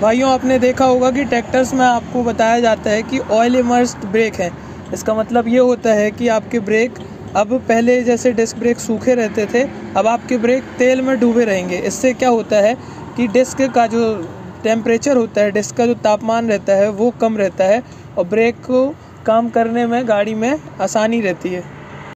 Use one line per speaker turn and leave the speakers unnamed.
भाइयों, आपने देखा होगा कि ट्रैक्टर्स में आपको बताया जाता है कि ऑयल इमर्स्ड ब्रेक है। इसका मतलब ये होता है कि आपके ब्रेक अब पहले जैसे डिस्क ब्रेक सूखे रहते थे, अब आपके ब्रेक तेल में डूबे रहेंगे। इससे क्या होता है कि डिस्क का जो टेम्परेचर होता है डिस्क का जो तापमान रहता है, वो कम रहता है और ब्रेक को काम करने में, गाड़ी में आसानी रहती है।